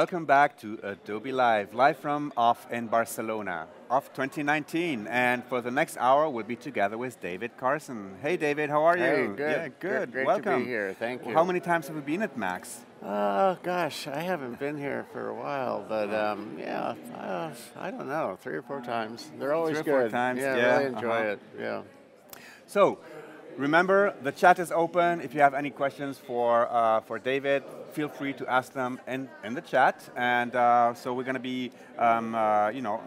Welcome back to Adobe Live, live from OFFF in Barcelona, OFFF 2019. And for the next hour, we'll be together with David Carson. Hey, David, how are hey, you? good. Yeah, good. Great Welcome. to be here. Thank you. How many times have you been at Max? Oh, gosh, I haven't been here for a while, but um, yeah, uh, I don't know, three or four times. They're always Three or good. four times, yeah, yeah, really enjoy uh-huh. it. Yeah. So, remember, the chat is open. If you have any questions for, uh, for David, feel free to ask them in, in the chat. And uh, so we're going to be, um, uh, you know,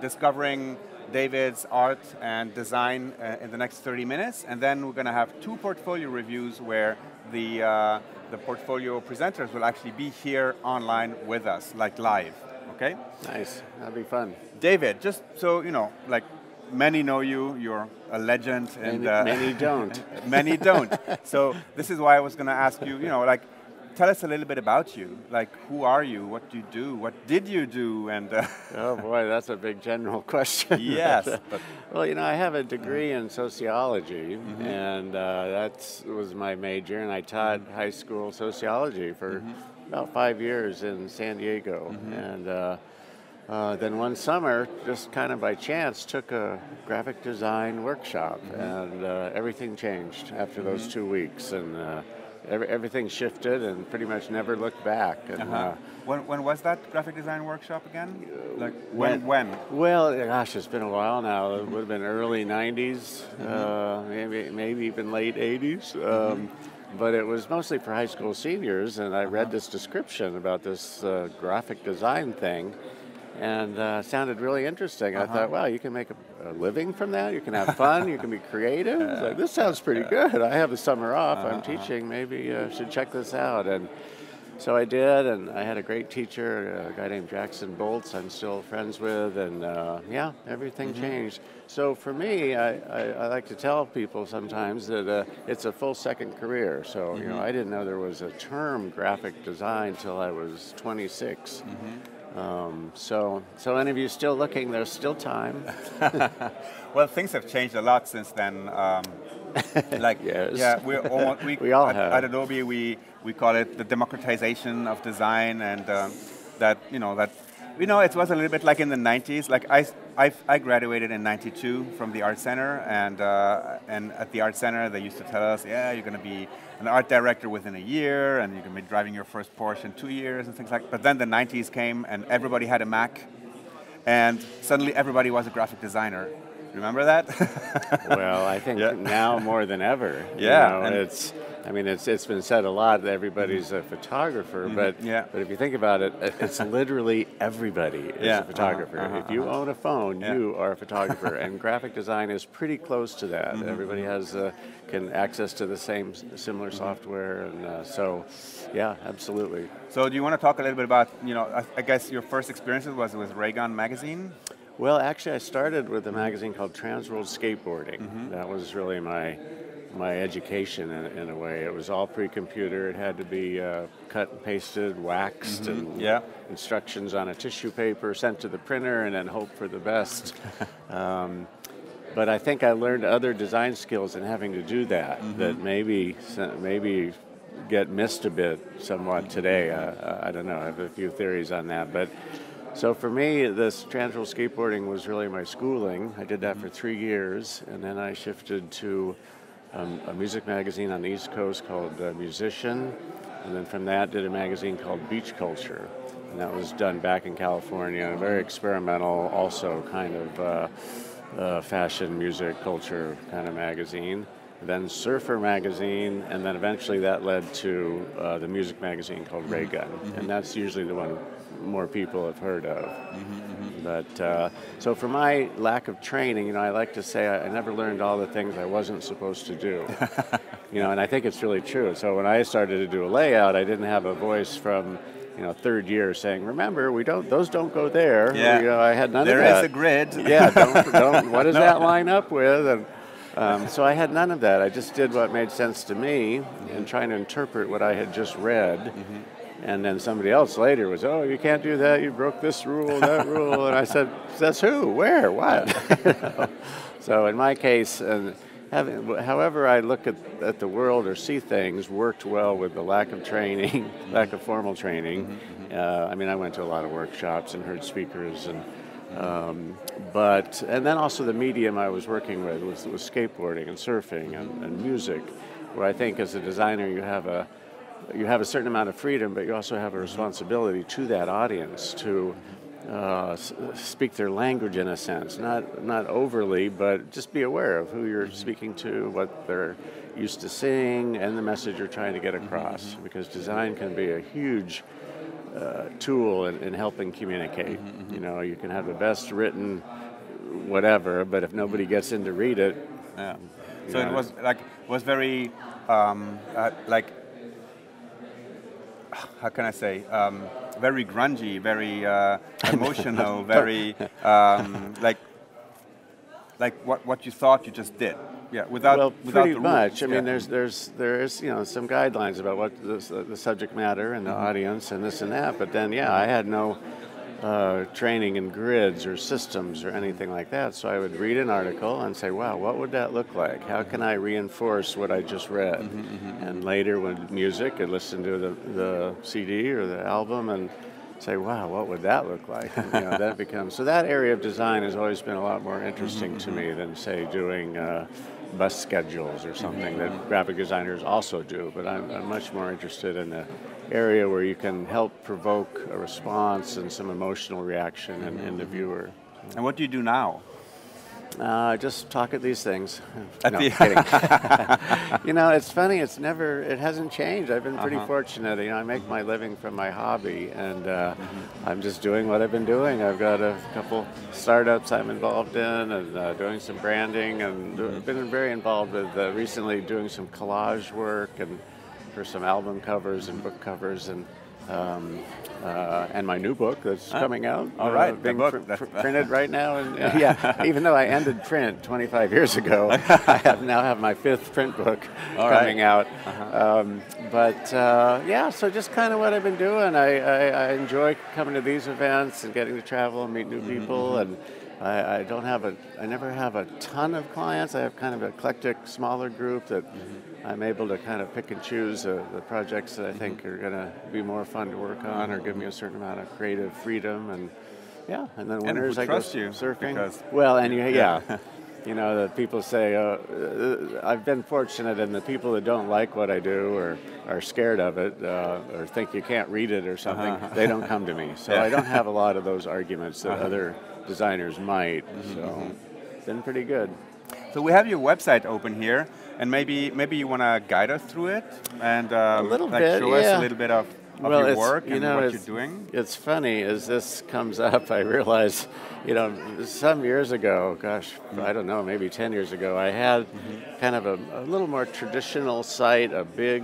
discovering David's art and design uh, in the next 30 minutes. And then we're going to have two portfolio reviews where the, uh, the portfolio presenters will actually be here online with us, like live, okay? Nice. That'd be fun. David, just so you know, like many know you, you're a legend, and Many, uh, many don't. many don't. So this is why I was going to ask you, you know, like, tell us a little bit about you. Like, who are you? What do you do? What did you do? And uh, oh boy, that's a big general question. yes, but well, you know, I have a degree in sociology, Mm-hmm. and uh, that was my major, and I taught Mm-hmm. high school sociology for about five years in San Diego, Mm-hmm. and. Uh, uh, then one summer, just kind of by chance, took a graphic design workshop, Mm-hmm. and uh, everything changed after those two weeks, and uh, every, everything shifted, and pretty much never looked back. And, uh-huh. uh, when, when was that graphic design workshop again? Like when- when? When? Well, gosh, it's been a while now. It would have been early '90s, Mm-hmm. uh, maybe maybe even late '80s. Um, but it was mostly for high school seniors, and I Uh-huh. read this description about this uh, graphic design thing, and uh, sounded really interesting. I Uh-huh. thought, wow, you can make a, a living from that. You can have fun. you can be creative. Like, this sounds pretty good. I have the summer off. I'm Uh-huh. teaching. Maybe I should check this out. And so I did, and I had a great teacher, a guy named Jackson Boelts. I'm still friends with, and uh, yeah, everything Mm-hmm. changed. So for me, I, I, I like to tell people sometimes that uh, it's a full second career. So you know, Mm-hmm. I didn't know there was a term graphic design until I was 26. Mm-hmm. Um, so, so any of you still looking? There's still time. Well, things have changed a lot since then. Um, like, Yes. yeah, we're almost, we, We all at, have. at Adobe, we, we call it the democratization of design, and um, that you know that you know it was a little bit like in the 90s. Like I, I, I graduated in '92 from the Art Center, and uh, and at the Art Center they used to tell us, yeah, you're going to be an art director within a year, and you're going to be driving your first Porsche in two years, and things like. that. But then the 90s came, and everybody had a Mac, and suddenly everybody was a graphic designer. Remember that? well, I think Yeah. now more than ever. you Yeah, know, and- it's. I mean, it's it's been said a lot that everybody's a photographer, but Mm-hmm. yeah. but if you think about it, it- it's literally everybody is Yeah, a uh-huh, photographer. uh-huh, if you own a phone, Yeah. you are a photographer, and graphic design is pretty close to that. Mm-hmm, Everybody has uh, can access to the same similar Mm-hmm. software, and uh, so yeah, absolutely. So do you want to talk a little bit about, you know, I, I guess your first experiences was with Raygun magazine? Well, actually, I started with a magazine called Transworld Skateboarding. Mm-hmm. That was really my my education in, in a way. It was all pre-computer. It had to be uh, cut and pasted, waxed, and Mm-hmm. Yeah. instructions on a tissue paper sent to the printer, and then hope for the best. um, but I think I learned other design skills in having to do that. Mm-hmm. That maybe maybe get missed a bit somewhat today. Uh, I don't know. I have a few theories on that, but. So for me, this transworld skateboarding was really my schooling. I did that for three years, and then I shifted to um, a music magazine on the East Coast called uh, Musician, and then from that did a magazine called Beach Culture, and that was done back in California, a very experimental, also kind of uh, uh, fashion, music, culture kind of magazine. Then Surfer magazine, and then eventually that led to uh, the music magazine called Raygun, and that's usually the one more people have heard of. But uh, so for my lack of training, you know, I like to say I, I never learned all the things I wasn't supposed to do. you know, and I think it's really true. So when I started to do a layout, I didn't have a voice from you know third year saying, "Remember, we don't; those don't go there." Yeah. You know, I had none There of is that. a grid. yeah, don't, don't, what does that line up with? And um, so I had none of that. I just did what made sense to me and trying to interpret what I had just read. And then somebody else later was, oh, you can't do that. You broke this rule, that rule. And I said, that's who, where, what? So in my case, and having, however I look at, at the world or see things, worked well with the lack of training, lack of formal training. Mm-hmm. Uh, I mean, I went to a lot of workshops and heard speakers and. Um, but and then also the medium I was working with was, was skateboarding and surfing and, and music, where I think as a designer you have a you have a certain amount of freedom, but you also have a responsibility to that audience to uh, speak their language in a sense, not not overly, but just be aware of who you're speaking to, what they're used to seeing, and the message you're trying to get across. Mm-hmm. Because design can be a huge uh, tool in, in, helping communicate. Mm-hmm, mm-hmm. You know, you can have the best written whatever, but if nobody gets in to read it, yeah. So know, it was like was very um, uh, like how can I say? Um, very grungy, very uh, emotional, very um, like like what, what you thought you just did. Yeah, without well, without pretty much. I mean, there's there's there's you know some guidelines about what the, the subject matter and the mm-hmm. audience and this and that. But then, yeah, I had no uh, training in grids or systems or anything like that. So I would read an article and say, wow, what would that look like? How can I reinforce what I just read? Mm-hmm, mm-hmm. And later, with music, I'd listen to the, the CD or the album and say, wow, what would that look like? And, you know, that becomes so that area of design has always been a lot more interesting mm-hmm, to me mm-hmm. than say doing. Uh, bus schedules or something that mm-hmm. graphic designers also do, but I'm, I'm much more interested in the area where you can help provoke a response and some emotional reaction in, in the viewer. And what do you do now? Uh, just talk at these things. At no, the kidding. you know, it's funny. It's never. It hasn't changed. I've been pretty uh-huh. fortunate. You know, I make my living from my hobby, and uh, mm-hmm. I'm just doing what I've been doing. I've got a couple startups I'm involved in, and uh, doing some branding, and mm-hmm. been very involved with uh, recently doing some collage work and for some album covers and book covers and um, uh, and my new book that's ah, coming out. All right, uh, being book pr- pr- printed right now. And uh, yeah, even though I ended print 25 years ago, I have now have my fifth print book All coming right. out. Uh-huh. Um, but uh, yeah, so just kind of what I've been doing. I, I, I, enjoy coming to these events and getting to travel and meet new mm-hmm. people mm-hmm. and. I, I, don't have a, I never have a ton of clients. I have kind of an eclectic, smaller group that mm-hmm. I'm able to kind of pick and choose uh, the projects that I think mm-hmm. are going to be more fun to work on or give me a certain amount of creative freedom. And yeah, and then winners I go you surfing. Well, and you, yeah. yeah. you know, the people say, uh, uh, I've been fortunate, and the people that don't like what I do or are scared of it uh, or think you can't read it or something, uh-huh. they don't come to me. So yeah. I don't have a lot of those arguments that uh-huh. other designers might. Mm-hmm. So mm-hmm. it's been pretty good. So we have your website open here, and maybe maybe you want to guide us through it and um, a little like bit, show yeah. us a little bit of, of well, your work you and know, what you're doing. It's funny as this comes up, I realize, you know, some years ago, gosh, mm-hmm. I don't know, maybe ten years ago, I had mm-hmm. kind of a, a little more traditional site, a big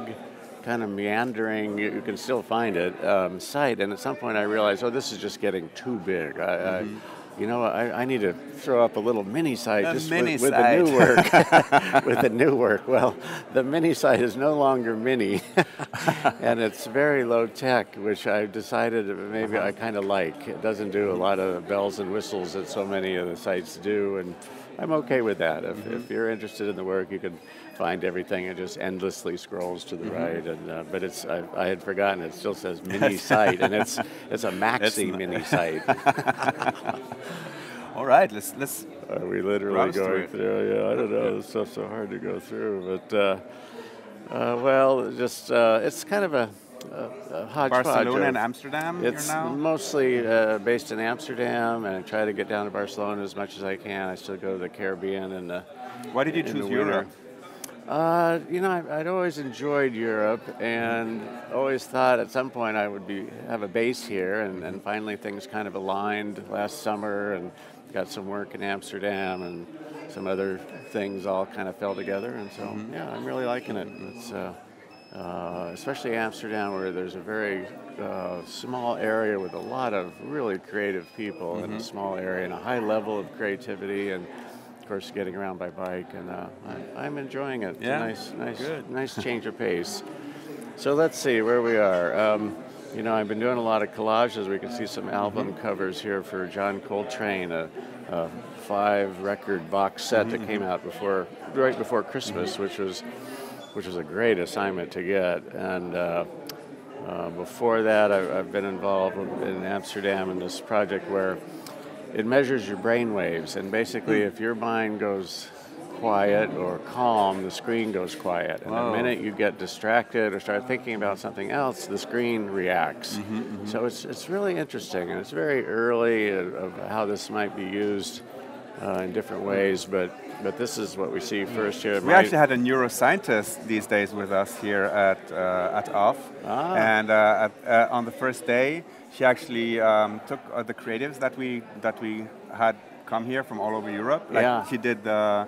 kind of meandering, you, you can still find it, um, site. And at some point I realized, oh, this is just getting too big. I, mm-hmm. I, you know, I, I, need to throw up a little mini site just mini with, with the new work. with the new work. Well, the mini site is no longer mini, and it's very low tech, which I decided maybe uh-huh. I kind of like. It doesn't do a lot of bells and whistles that so many of the sites do, and I'm okay with that. If, mm-hmm. if you're interested in the work, you can find everything. It just endlessly scrolls to the mm-hmm. right. And uh, but it's I, I, had forgotten. It still says mini site, and it's it's a maxi mini site. All right, let's let's. Are we literally going through? through? Yeah, I don't know. This stuff's so hard to go through, but uh, uh, well, just uh, it's kind of a a, hodgepodge. Barcelona and Amsterdam. It's mostly uh, based in Amsterdam, and I try to get down to Barcelona as much as I can. I still go to the Caribbean and. Uh, Why did you choose Europe? Uh, you know, I, would always enjoyed Europe, and always thought at some point I would be have a base here. And, and finally, things kind of aligned last summer, and got some work in Amsterdam, and some other things all kind of fell together. And so, mm-hmm. yeah, I'm really liking it. It's uh, uh, especially Amsterdam, where there's a very uh, small area with a lot of really creative people mm-hmm. in a mm-hmm. small area and a high level of creativity, and course, getting around by bike. And uh, I, am enjoying it. Yeah, nice, nice, Good. nice change of pace. So let's see where we are. Um, you know, I've been doing a lot of collages. We can see some album Mm-hmm. covers here for John Coltrane, a, a five record box set Mm-hmm. that came out before, right before Christmas, which was, which was a great assignment to get. And uh, uh, before that, I, I've been involved in Amsterdam in this project where it measures your brain waves, and basically, if your mind goes quiet or calm, the screen goes quiet. And Wow. the minute you get distracted or start thinking about something else, the screen reacts. So it's, it's really interesting, and it's very early of, of how this might be used uh, in different ways, but, but this is what we see first here. We actually had a neuroscientist these days with us here at uh, at OFFF, Ah. and uh, at, uh, on the first day, she actually um, took uh, the creatives that we that we had come here from all over Europe. Like Yeah. she did the,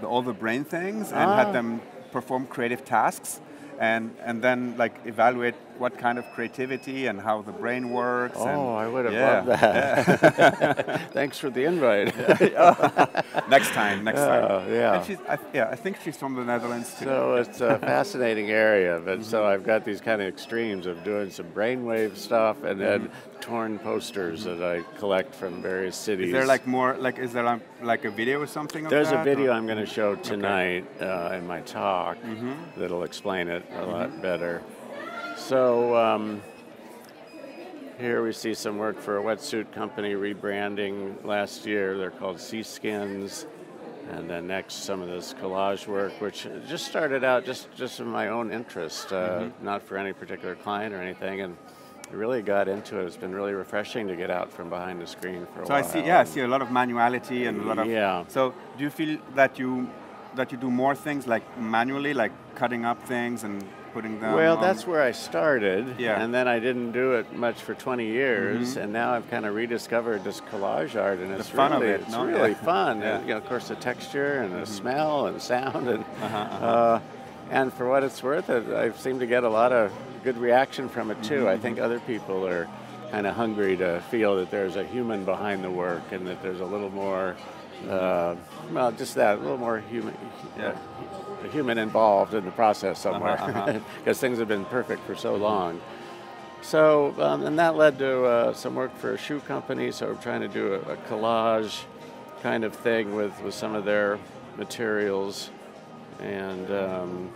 the all the brain things and Ah. had them perform creative tasks, and and then like evaluate what kind of creativity and how the brain works. and- Oh, I would have Yeah. loved that. Thanks for the invite. next time, next time. Oh, yeah. And she's, I, yeah, I think she's from the Netherlands too. So it's a fascinating area, but so I've got these kind of extremes of doing some brainwave stuff and then torn posters that I collect from various cities. Is there like more like is there like, a video or something? There's a video or- I'm going to show tonight uh, in my talk Mm-hmm. that'll explain it a lot better. So um, here we see some work for a wetsuit company rebranding last year. They're called Sea Skins. And then next, some of this collage work, which just started out just, just in my own interest, uh, Mm-hmm. not for any particular client or anything. And I really got into it. It's been really refreshing to get out from behind the screen for a So while. I see, yeah, I see a lot of manuality and a lot of. Yeah. So do you feel that you that you do more things like manually, like cutting up things and putting them? Well, on- that's where I started, Yeah. and then I didn't do it much for 20 years, and now I've kind of rediscovered this collage art, and it's really, it, it's no? really Yeah. fun. Yeah. And, you know, of course, the texture and the smell and sound, and Uh-huh, uh, and for what it's worth, it, I seem to get a lot of good reaction from it too. I think other people are kind of hungry to feel that there's a human behind the work, and that there's a little more. Uh, well, just that, a little more human, Yeah. a human involved in the process somewhere uh-huh. because things have been perfect for so long. So, um, and that led to uh, some work for a shoe company. So, we're trying to do a, a collage kind of thing with, with some of their materials. And, um,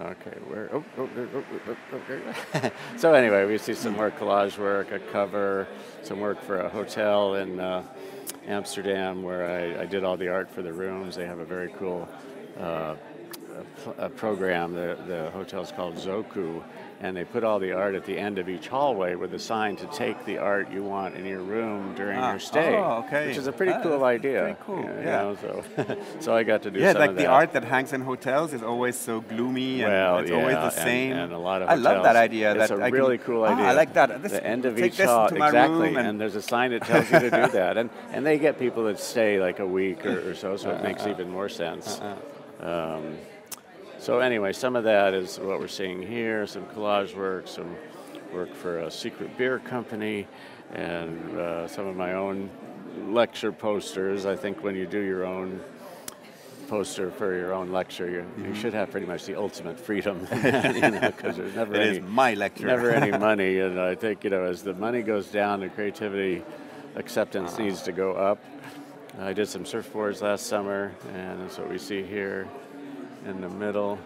okay, where? Oh, oh, oh, oh, oh, oh, okay. so, anyway, we see some more collage work, a cover, some work for a hotel in uh, Amsterdam where I, I did all the art for the rooms. They have a very cool uh, a, program. The, the hotel is called Zoku, and they put all the art at the end of each hallway with a sign to take the art you want in your room during Ah, your stay. oh, okay. Which is a pretty Ah, cool idea. pretty cool, you yeah. know, so, so I got to do Yeah, like the art that hangs in hotels is always so gloomy and Well, it's always the same. and a lot of hotels. I love that idea. It's that a I can- really cool Ah, idea. I like that. This, the end of each hall, exactly, and, and, there's a sign that tells you to do that, and and they get people that stay like a week or, or so, so it makes even more sense. Um, so anyway, some of that is what we're seeing here, some collage work, some work for a secret beer company, and uh, some of my own lecture posters. I think when you do your own poster for your own lecture, you, Mm-hmm. you should have pretty much the ultimate freedom, because there's never it any is my lecture. never any money. And I think, you know, as the money goes down, the creativity acceptance needs to go up. I did some surfboards last summer, and that's what we see here in the middle.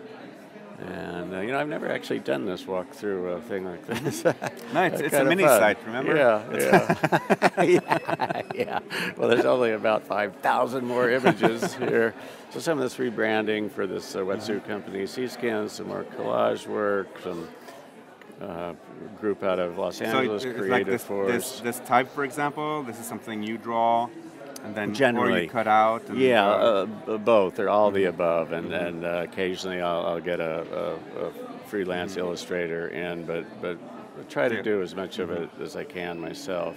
And, uh, you know, I've never actually done this walk through a thing like this. no, it's, it's a mini fun. site, remember? Yeah, yeah. yeah, yeah. Well, there's only about 5,000 more images here. So some of this rebranding for this uh, wetsuit company, Seaskin, some more collage work, some uh, group out of Los So Angeles, it's Creative like this, Force. this, this type, for example, this is something you draw, and then or Generally. cut out. And, Yeah, uh, uh, both. They're all the above, and and uh, occasionally I'll, I'll get a, a, a freelance illustrator in, but but I try to Yeah. do as much of it as I can myself.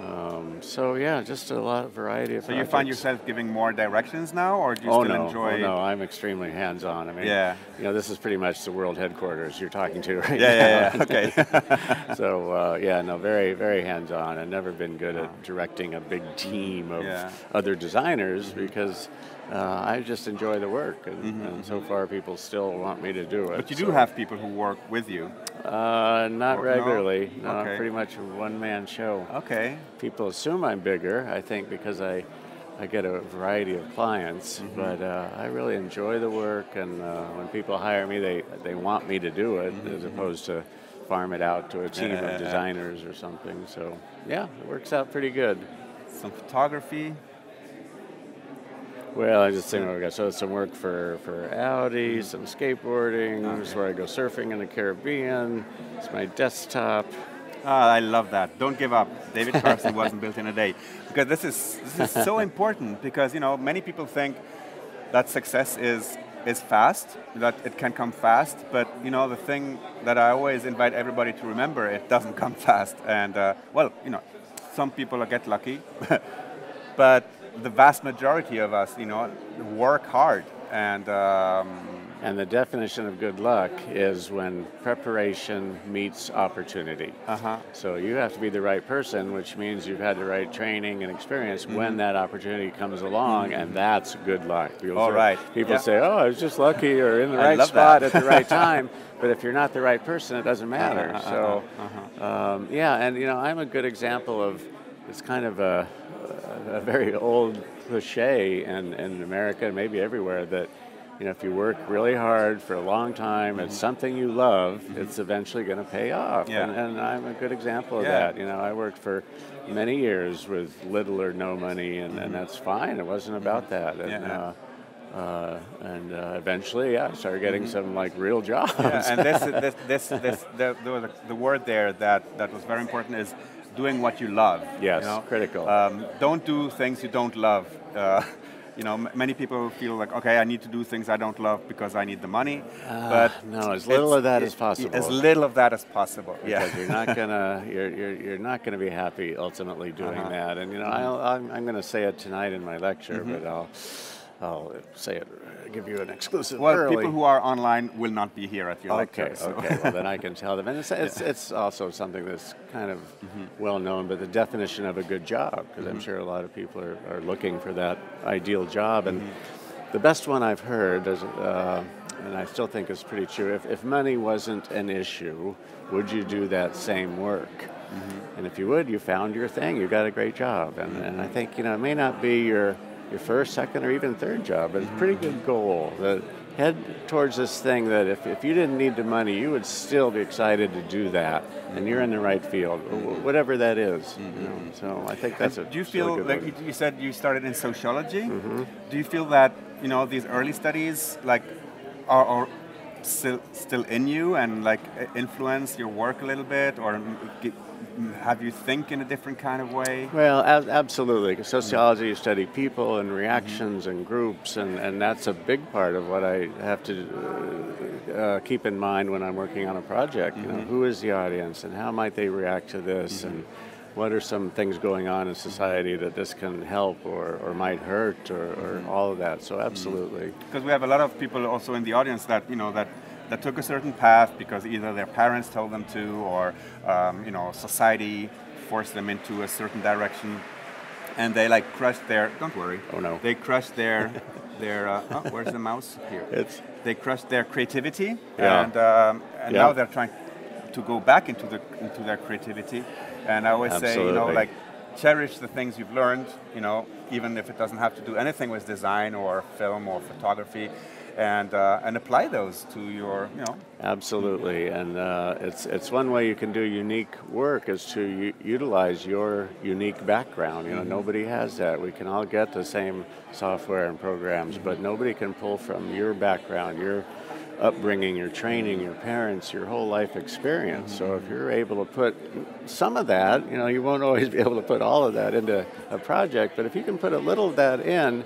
Um, so yeah, just a lot of variety of. So you find yourself giving more directions now, or do you oh, still no. enjoy? Oh no, I'm extremely hands-on. I mean, Yeah. you know, this is pretty much the world headquarters you're talking to right Yeah, now. yeah, yeah. Okay. so uh, yeah, no, very, very hands-on. I've never been good at directing a big team of Yeah. other designers because uh, I just enjoy the work, and, and so far people still want me to do it. Mm-hmm, But you do so- have people who work with you. Uh, not Or- regularly. No, I'm Okay. pretty much a one-man show. Okay. People assume I'm bigger. I think because I, I get a variety of clients, Mm-hmm. but uh, I really enjoy the work. And uh, when people hire me, they they want me to do it as opposed to farm it out to a team Mm-hmm. Of designers or something. So yeah, it works out pretty good. Some photography. Well, I just think I've got so some work for, for Audi, Mm-hmm. some skateboarding. This is where I go surfing in the Caribbean. It's my desktop. Ah, I love that. Don't give up. David Carson wasn't built in a day. Because this is this is so important because you know many people think that success is is fast, that it can come fast, but you know the thing that I always invite everybody to remember, it doesn't come fast. And uh, well, you know, some people get lucky, but the vast majority of us, you know, work hard and um, And the definition of good luck is when preparation meets opportunity. uh-huh. So you have to be the right person, which means you've had the right training and experience Mm-hmm. when that opportunity comes along, and that's good luck. People All say- right. People Yeah. say, "Oh, I was just lucky or in the I right spot that. at the right time." But if you're not the right person, it doesn't matter. Uh-huh, so, uh-huh, um, yeah, and you know, I'm a good example of it's kind of a, a very old cliche in, in America, and maybe everywhere, that you know, if you work really hard for a long time at something you love, it's eventually going to pay off. Mm-hmm. Yeah. And, and I'm a good example of Yeah. that. You know, I worked for many years with little or no money, and, and that's fine. It wasn't about that. And, Mm-hmm. Yeah. uh, uh, and uh, eventually, yeah, I started getting some like real jobs. Mm-hmm. Yeah, and this, this, this, this the, the, the word there that, that was very important is doing what you love. Yes, you know? critical. Um, don't do things you don't love. Uh, you know, m- many people feel like, okay, I need to do things I don't love because I need the money. but Ah, no, as little of that as possible. As little of that as possible. Yeah. because you're not gonna you're, you're, you're not gonna be happy ultimately doing Uh-huh. that. And you know, I'll, I'm, I'm gonna say it tonight in my lecture, Mm-hmm. but I'll I'll say it, give you an exclusive Well, early. people who are online will not be here at your Okay, lecture. so- okay. Well, then I can tell them, and it's it's, it's also something that's kind of Mm-hmm. well known. But the definition of a good job, because Mm-hmm. I'm sure a lot of people are, are looking for that ideal job, and Mm-hmm. the best one I've heard, is, uh, and I still think is pretty true. If, if money wasn't an issue, would you do that same work? Mm-hmm. And if you would, you found your thing. You got a great job, and, and I think you know it may not be your your first, second, or even third job, it's a pretty good goal. That head towards this thing that if, if you didn't need the money, you would still be excited to do that, and you're in the right field, whatever that is, you know. So I think that's a Do you feel like you you said you started in sociology? Mm-hmm. Do you feel that you know these early studies like are, are still still in you and like influence your work a little bit, or m- g- m- have you think in a different kind of way? Well, ab- absolutely. Sociology, you study people and reactions and groups, and, and that's a big part of what I have to uh, uh, keep in mind when I'm working on a project. You know, who is the audience, and how might they react to this, and what are some things going on in society that this can help or, or might hurt, or, or all of that. So, absolutely. Because we have a lot of people also in the audience that you know that that took a certain path because either their parents told them to, or um, you know society forced them into a certain direction, and they like crushed their. Don't worry. Oh, no. They crushed their their. Uh, oh, where's the mouse? Here. It's They crushed their creativity, Yeah. and um, and Yeah. now they're trying to go back into the into their creativity. And I always say, you know, like cherish the things you've learned, you know, even if it doesn't have to do anything with design or film or photography, and uh, and apply those to your, you know. Absolutely, and uh, it's it's one way you can do unique work is to u- utilize your unique background. You know, nobody has that. We can all get the same software and programs, but nobody can pull from your background, your upbringing, your training, your parents, your whole life experience. So if you're able to put some of that, you know, you won't always be able to put all of that into a project, but if you can put a little of that in,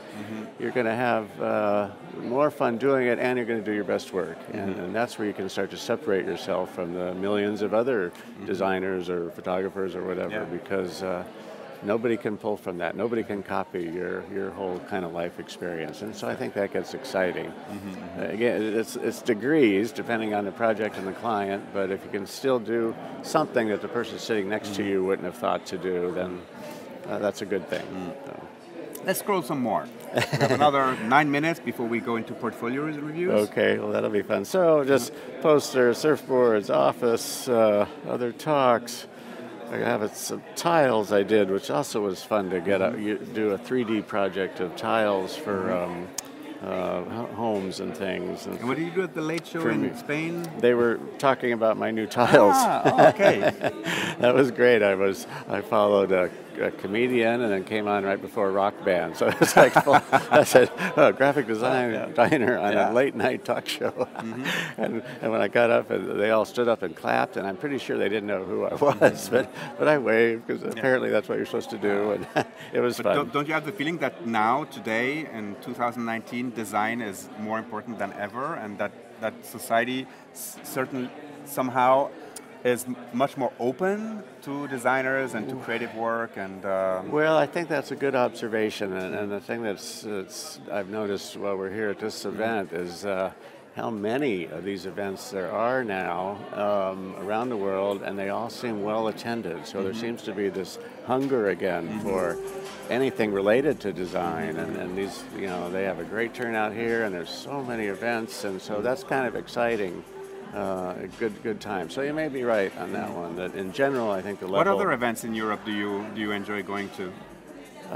you're going to have uh, more fun doing it, and you're going to do your best work. And, and that's where you can start to separate yourself from the millions of other designers or photographers or whatever, Yeah. because. Uh, nobody can pull from that. Nobody can copy your, your whole kind of life experience. And so I think that gets exciting. Mm-hmm. Uh, again, it's, it's degrees depending on the project and the client, but if you can still do something that the person sitting next mm-hmm. to you wouldn't have thought to do, then uh, that's a good thing. Mm. So. Let's scroll some more. we have another nine minutes before we go into portfolio reviews. Okay, well that'll be fun. So just posters, surfboards, office, uh, other talks. I have some tiles I did, which also was fun to get. A, you do a 3D project of tiles for um, uh, homes and things. And, and, what did you do at the Late Show in me. Spain? They were talking about my new tiles. Ah, okay. that was great. I was I followed a a comedian and then came on right before a rock band. So it's like, well, I said, oh, graphic design yeah. diner on yeah. a late night talk show. Mm-hmm. and, and when I got up, and they all stood up and clapped, and I'm pretty sure they didn't know who I was, mm-hmm. but, but I waved because yeah. apparently that's what you're supposed to do, and it was but fun. Don't, don't you have the feeling that now, today, in 2019, design is more important than ever, and that, that society certainly somehow is much more open to designers and to creative work and uh, well i think that's a good observation and, and the thing that's, that's, i've noticed while we're here at this event is uh, how many of these events there are now um, around the world and they all seem well attended so mm-hmm. there seems to be this hunger again mm-hmm. for anything related to design and, and these you know they have a great turnout here and there's so many events and so that's kind of exciting uh, a good good time. So you may be right on that one. That in general, I think the level. What other events in Europe do you do you enjoy going to?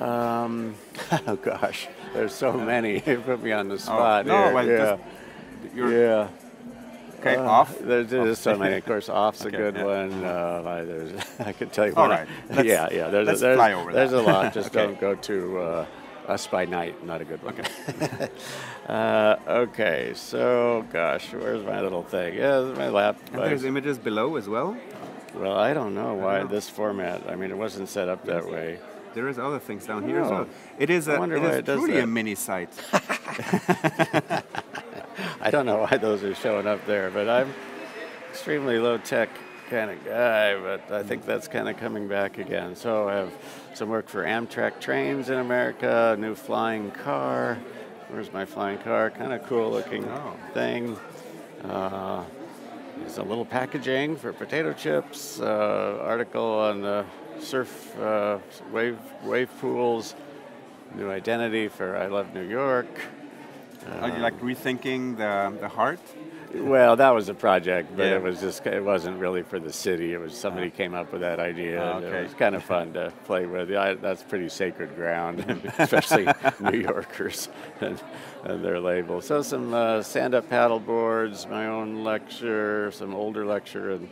Um, oh gosh, there's so many. you put me on the oh, spot. Oh, no, here. well, yeah. yeah. Okay, uh, OFFF. There's, there's so many. Of course, OFFF's okay, a good yeah. one. Uh, there's, I could tell you. All right. yeah, yeah. There's let's a, there's, fly over there's a lot. Just okay. don't go to. Us by Night, not a good one. Okay. uh, okay, so gosh, where's my little thing? Yeah, my lap. And there's images below as well. Well, I don't know why don't know. this format. I mean, it wasn't set up that way. There is other things down here as well. It is a, it is it truly a mini site. I don't know why those are showing up there, but I'm extremely low tech kind of guy, but I think that's kind of coming back again. So I have some work for Amtrak trains in America, new flying car. Where's my flying car? Kind of cool looking oh. thing. Uh, there's a little packaging for potato chips, uh, article on the surf uh, wave, wave pools, new identity for I Love New York. Are you like rethinking the, the heart? Well, that was a project, but yeah. it was just it wasn't really for the city. It was somebody uh, came up with that idea. Oh, okay. It was kind of fun to play with. I, that's pretty sacred ground, especially New Yorkers and, and, their label. So some uh, stand-up paddle boards, my own lecture, some older lecture, and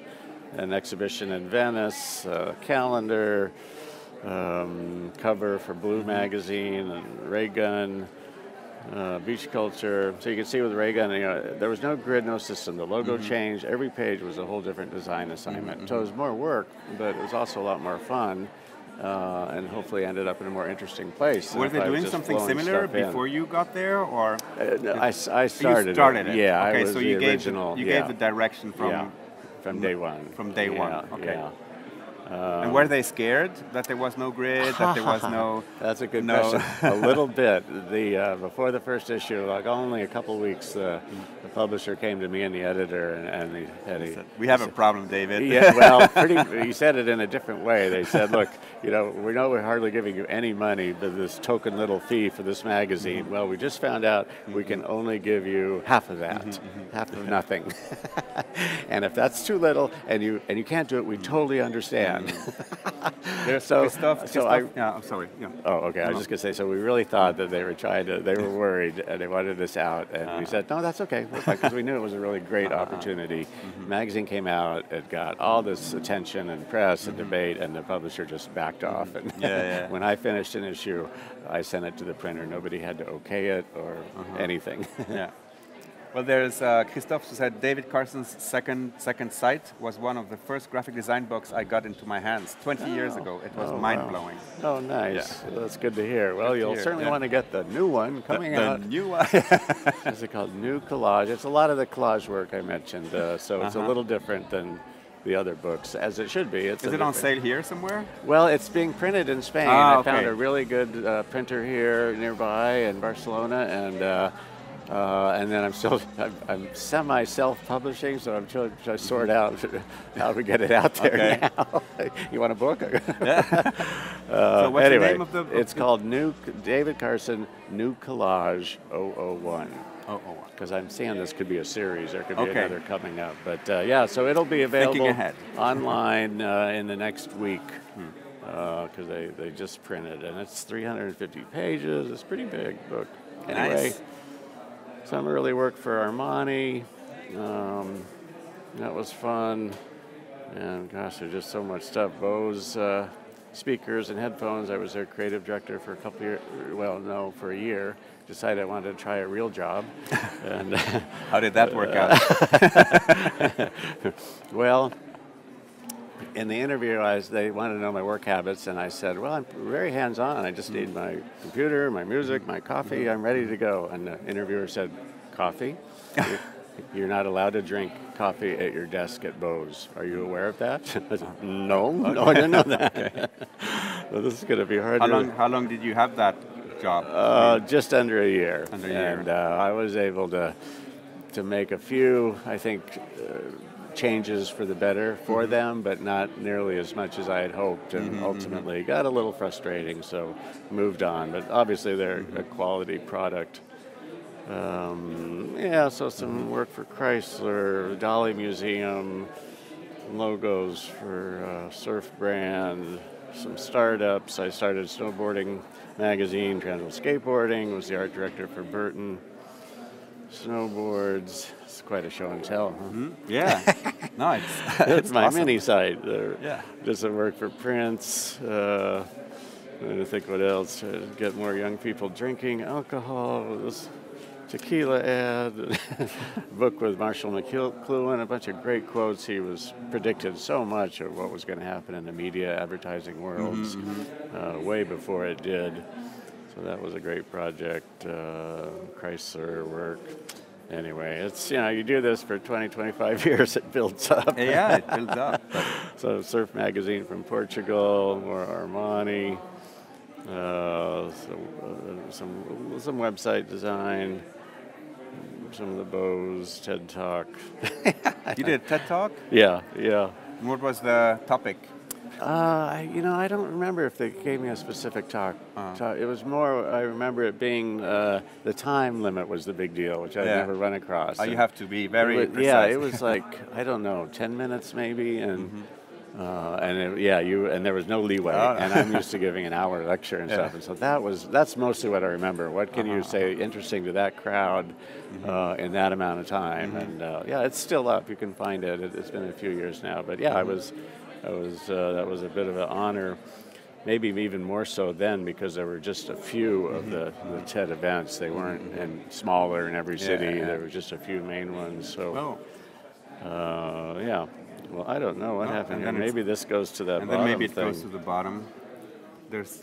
an exhibition in Venice, uh, calendar, um, cover for Blue mm-hmm. Magazine, and Ray Gun uh, beach culture. So you can see with Raygun, you know, there was no grid, no system. The logo mm-hmm. changed. Every page was a whole different design assignment. Mm-hmm. So it was more work, but it was also a lot more fun. Uh, and hopefully ended up in a more interesting place. Were they doing something similar before in. you got there, or uh, I, I started, you started it. it. Yeah, okay, I was so you the gave original. The, you yeah. gave the direction from yeah. from day one. From day yeah, one. Okay. Um, and were they scared that there was no grid, that there was no? That's a good no question. a little bit. The uh, before the first issue, like only a couple weeks, uh, the publisher came to me and the editor, and, and he, and he We have a problem, David. Yeah, well, pretty, he said it in a different way. They said, "Look, you know, we know we're hardly giving you any money, but this token little fee for this magazine. Mm-hmm. Well, we just found out we can only give you half of that, mm-hmm, mm-hmm. half of nothing. and if that's too little, and you and you can't do it, we totally understand." There's so, stuff. So I, yeah, I'm sorry. Yeah. Oh, okay. I was just gonna say. So we really thought that they were trying to. They were worried and they wanted this out, and uh-huh. we said, no, that's okay, because we knew it was a really great uh-huh. opportunity. Mm-hmm. Magazine came out. It got all this attention and press and mm-hmm. debate, and the publisher just backed off. Mm-hmm. And yeah, yeah. when I finished an issue, I sent it to the printer. Nobody had to okay it or uh-huh. anything. yeah. Well, there's uh, Christophe who said David Carson's second second sight was one of the first graphic design books I got into my hands 20 oh. years ago. It was oh, mind blowing. Wow. Oh, nice. Yeah. Well, that's good to hear. Well, you'll hear. certainly yeah. want to get the new one coming the, the out. new one. Is it called New Collage? It's a lot of the collage work I mentioned, uh, so uh-huh. it's a uh-huh. little different than the other books, as it should be. It's Is it on sale here somewhere? Well, it's being printed in Spain. Ah, I found a really good uh, printer here nearby in Barcelona, and uh, uh, and then I'm still I'm, I'm semi self-publishing, so I'm trying to sort out how to get it out there Okay. now. you want a book? so Uh, what's anyway, the name of the? of it's called New David Carson New Collage 001 Oh, oh, because I'm seeing this could be a series. There could be Okay. another coming up. But uh, yeah, so it'll be available ahead. online uh, in the next week Hmm. because they, they just printed and it's 350 pages. It's a pretty big book. Anyway, Nice. some early work for Armani. Um, that was fun. And gosh, there's just so much stuff. Bose uh, speakers and headphones. I was their creative director for a couple years. Well, no, for a year. Decided I wanted to try a real job. and How did that work out? well, in the interview, I was, they wanted to know my work habits, and I said, "Well, I'm very hands-on. I just need mm-hmm. my computer, my music, my coffee. Mm-hmm. I'm ready to go." And the interviewer said, "Coffee? You're- You're not allowed to drink coffee at your desk at Bose. Are you aware of that?" Said, no, no, I didn't know that. well, this is going to be hard. How long? How long did you have that job? uh, just under a year. Under a year. And uh, I was able to to make a few, I think, uh, changes for the better for Mm-hmm. them, but not nearly as much as I had hoped, and ultimately got a little frustrating. So moved on. But obviously, they're Mm-hmm. a quality product. Um, yeah, so some Mm-hmm. work for Chrysler, Dalí Museum, logos for uh, Surf Brand, some startups. I started Snowboarding Magazine, Transworld Skateboarding, was the art director for Burton. Snowboards, it's quite a show and tell. Huh? yeah. no, it's It's my awesome. mini site. There. Yeah. Did some work for Prince. Uh, to think what else. Uh, get more young people drinking alcohol. This tequila ad. book with Marshall McLuhan. A bunch of great quotes. He was predicted so much of what was going to happen in the media advertising worlds uh, way before it did. So that was a great project. Uh, Chrysler work. Anyway, it's you know you do this for 20, 25 years, it builds up. Yeah, it builds up. So Surf Magazine from Portugal, more Armani, uh, so, uh, some some website design, some of the Bose TED Talk. you did TED Talk. yeah, yeah. What was the topic? Uh, you know, I don't remember if they gave me a specific talk. Uh-huh. It was more. I remember it being uh, the time limit was the big deal, which I'd Yeah. never run across. Oh, you have to be very It wa- precise. Yeah, it was like I don't know, ten minutes maybe, and Mm-hmm. Uh, and it, yeah, you and there was no leeway, Oh. and I'm used to giving an hour lecture and Yeah. stuff, and so that was that's mostly what I remember. What can Uh-huh. you say interesting to that crowd Mm-hmm. uh, in that amount of time? And uh, yeah, it's still up. You can find it. it. It's been a few years now, but yeah, I Mm-hmm. was, I was uh, that was a bit of an honor. Maybe even more so then because there were just a few of Mm-hmm. the, the TED events. They weren't and smaller in every Yeah, city. yeah. There were just a few main ones. So Oh, uh, yeah. Well, I don't know what Oh, happened here. Maybe this goes to that and bottom then maybe it thing. goes to the bottom. There's,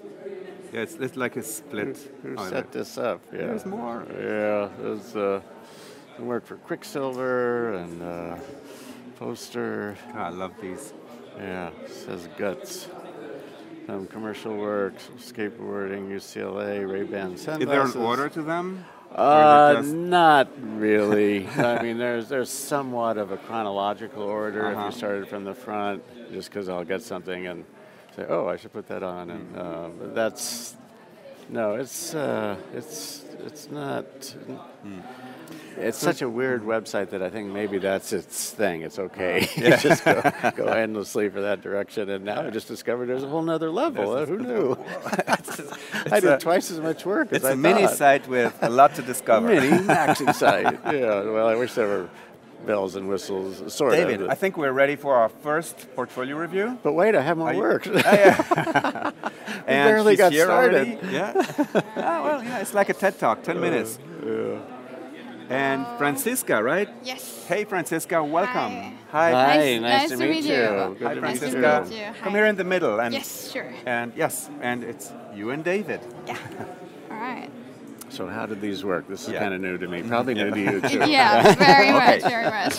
yeah, it's, it's like a split. Who Oh, set there- this up? Yeah. There's more. Yeah, there's uh, work for Quiksilver and uh, poster. God, I love these. Yeah, says guts. Some commercial work, skateboarding, UCLA, Ray-Ban sunglasses. Is there an order to them? Uh, is it just- not really. I mean, there's there's somewhat of a chronological order if Uh-huh. you started from the front, just because I'll get something and say, oh, I should put that on, and uh, that's no, it's uh, it's it's not. Hmm. It's such a weird website that I think maybe that's its thing. It's okay. Uh-huh. just go, go endlessly for that direction, and now I just discovered there's a whole other level. There's Who knew? I It's did a- twice as much work as It's a mini site with a lot to discover. Mini maxing site. Yeah. Well, I wish there were bells and whistles, sort David, of. I think we're ready for our first portfolio review. but wait, I have more work. Ah, yeah. and barely got started. already. Yeah. ah, well, yeah, it's like a TED Talk, 10 minutes. And Francisca, right? Yes. Hey, Francisca, welcome. Hi. Hi, Nice- nice, nice to to meet meet you. you. Hi, to Nice to meet Francisca. meet you. Come here in the middle. And, Yes, sure. And yes, and it's you and David. Yeah. All right. So how did these work? This is Yeah. kind of new to me. Probably new to you too. yeah, very Okay. much, very much.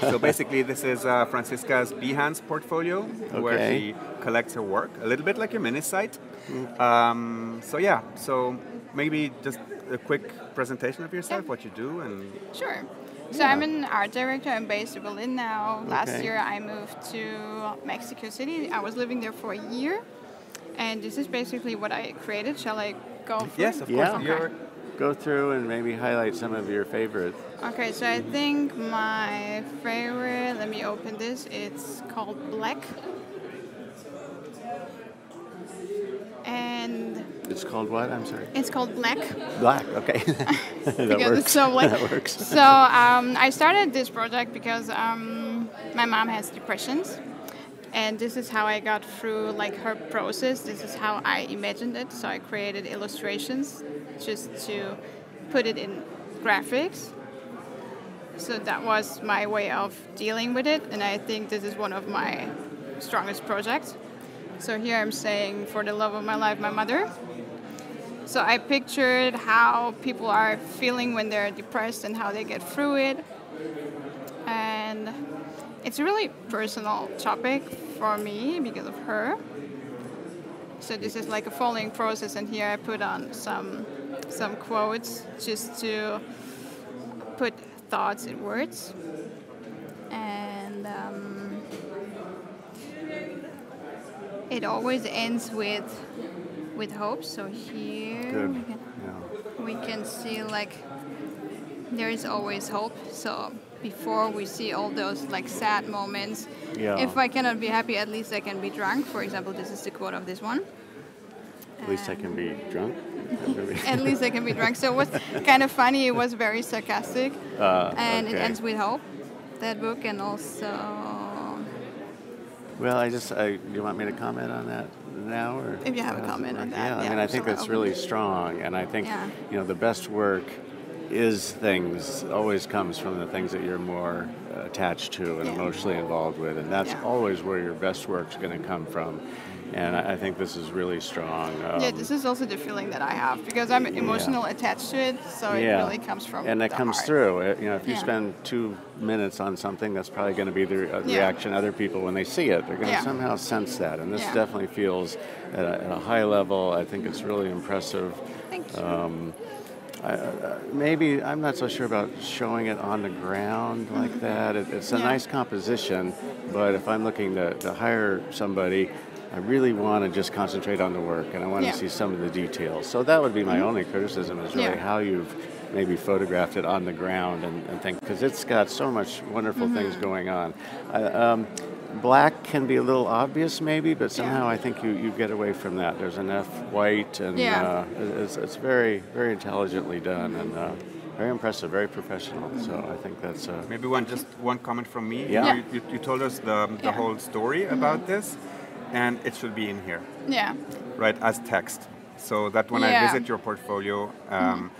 so basically, this is uh, Francisca's Behance portfolio, where she collects her work, a little bit like your mini site. Um, so yeah, so maybe just a quick presentation of yourself, Yeah. what you do, and Sure. So I'm an art director. I'm based in Berlin now. Last year I moved to Mexico City. I was living there for a year, and this is basically what I created. Shall I go? Through? yes, of Yeah. course, you're Go through and maybe highlight some of your favorites. Okay, so I think my favorite. Let me open this. It's called Black. And It's called what? I'm sorry. it's called Black. Black. Okay. that because works. so black. that works. So um, I started this project because um, my mom has depressions, and this is how I got through like her process. This is how I imagined it. So I created illustrations just to put it in graphics. So that was my way of dealing with it, and I think this is one of my strongest projects. So here I'm saying, for the love of my life, my mother. So I pictured how people are feeling when they're depressed and how they get through it. And it's a really personal topic for me because of her. So this is like a following process, and here I put on some some quotes just to put thoughts in words. And um, it always ends with with hope. So here we can Yeah. we can see like there is always hope. So before we see all those like sad moments, Yeah. if I cannot be happy, at least I can be drunk. For example, this is the quote of this one. At least I can be drunk. At least I can be drunk. So it was kind of funny. It was very sarcastic, Uh, and it ends with hope. That book, and also Well, I just, I, do you want me to comment on that now, or If you have a how does it comment on that, Yeah, I mean, I think that's really strong, and I think Yeah. you know the best work is things always comes from the things that you're more attached to and Yeah. emotionally involved with, and that's Yeah. always where your best work's going to come from. And I, think this is really strong. Um, yeah, this is also the feeling that I have because I'm emotional attached to it. So it yeah. really comes from and it comes heart. through. It- you know, if you Yeah. spend two minutes on something, that's probably going to be the re- uh, Yeah. reaction other people when they see it. They're going to Yeah. somehow sense that, and this Yeah. definitely feels at a, at a high level. I think it's really impressive. Thank you. Um, I, uh, maybe I'm not so sure about showing it on the ground like that. It, it's a Mm-hmm. Yeah. nice composition, but if I'm looking to, to hire somebody, I really want to just concentrate on the work and I want Yeah. Mm-hmm. to see some of the details. So that would be my only criticism is really Yeah. how you've maybe photographed it on the ground and, and think because it's got so much wonderful things Mm-hmm. going on. I, um, black can be a little obvious maybe, but somehow Yeah. I think you, you get away from that. There's enough white and Yeah. uh, it's, it's very very intelligently done and uh, very impressive, very professional. So I think that's uh, maybe one just one comment from me. Yeah. You, you, you told us the, the Yeah. whole story about this, and it should be in here. yeah. right, as text. So that when I visit your portfolio, um,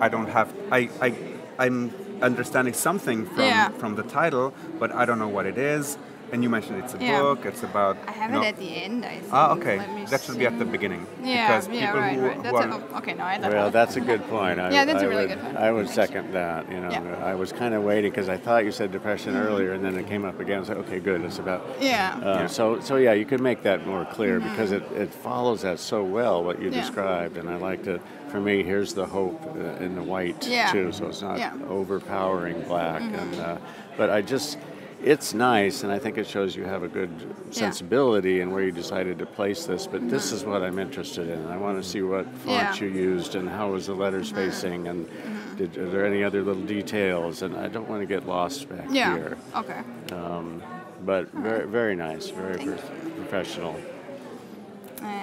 I don't have, I, I, I'm understanding something from, Yeah. from the title, but I don't know what it is. And you mentioned it's a Yeah. book, it's about. I have you know- it at the end. I think. Ah, okay. That should be at the beginning. Yeah, because yeah, people right, who, right. who That's are, a, oh, okay. No, I don't Well, it. that's a good point. I, Yeah, that's I a really would, good point. I would second that. You know, Yeah. I was kind of waiting because I thought you said depression earlier, and then it came up again. I was like, okay, good. It's about. Yeah. Uh, Yeah. So, so yeah, you could make that more clear because it, it follows that so well what you Mm-hmm. Yeah. described, and I liked it. For me, here's the hope uh, in the white Yeah. too, so it's not Yeah. Mm-hmm. overpowering black. And uh, but I just. It's nice, and I think it shows you have a good sensibility in where you decided to place this. But this is what I'm interested in. I want to see what font Mm-hmm. Yeah. Mm-hmm. you used and how was the letter spacing, and did, are there any other little details? And I don't want to get lost back Yeah. here. Okay. Um, but very, very nice, very pro- professional.